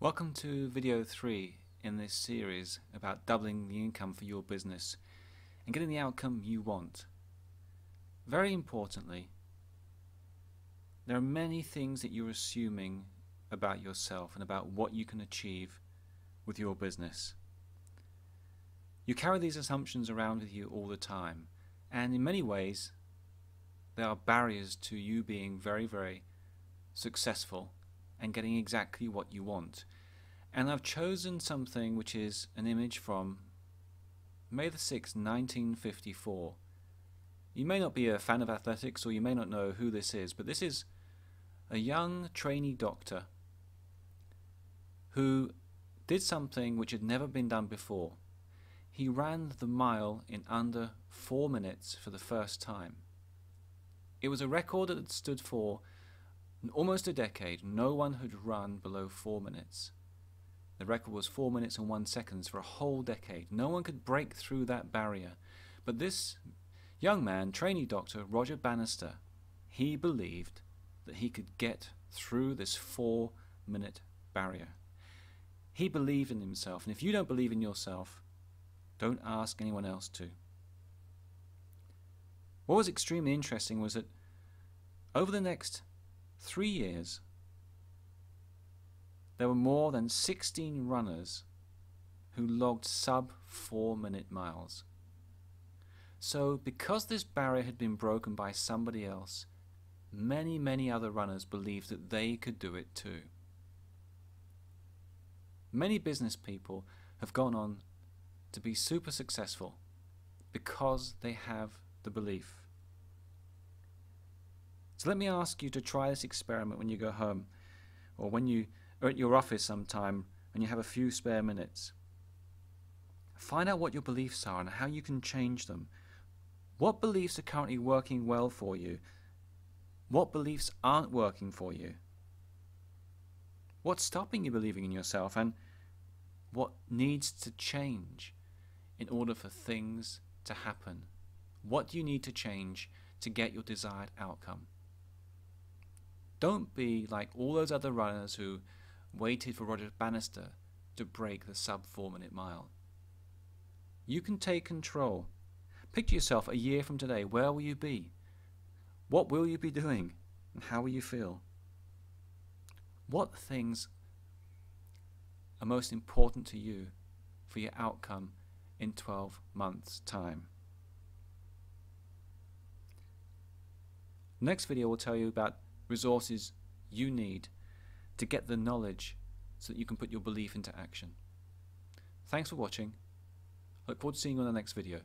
Welcome to video 3 in this series about doubling the income for your business and getting the outcome you want. Very importantly, there are many things that you're assuming about yourself and about what you can achieve with your business. You carry these assumptions around with you all the time and in many ways they are barriers to you being very very successful and getting exactly what you want. And I've chosen something which is an image from May the 6th, 1954. You may not be a fan of athletics or you may not know who this is, but this is a young trainee doctor who did something which had never been done before. He ran the mile in under four minutes for the first time. It was a record that had stood for in almost a decade, no one had run below four minutes. The record was four minutes and one seconds for a whole decade. No one could break through that barrier. But this young man, trainee doctor Roger Bannister, he believed that he could get through this four minute barrier. He believed in himself. And if you don't believe in yourself, don't ask anyone else to. What was extremely interesting was that over the next three years, there were more than 16 runners who logged sub 4 minute miles. So, because this barrier had been broken by somebody else, many, many other runners believed that they could do it too. Many business people have gone on to be super successful because they have the belief. So let me ask you to try this experiment when you go home or when you are at your office sometime and you have a few spare minutes. Find out what your beliefs are and how you can change them. What beliefs are currently working well for you? What beliefs aren't working for you? What's stopping you believing in yourself and what needs to change in order for things to happen? What do you need to change to get your desired outcome? Don't be like all those other runners who waited for Roger Bannister to break the sub 4 minute mile. You can take control. Picture yourself a year from today. Where will you be? What will you be doing? And how will you feel? What things are most important to you for your outcome in 12 months' time? Next video will tell you about resources you need to get the knowledge so that you can put your belief into action. Thanks for watching. Look forward to seeing you on the next video.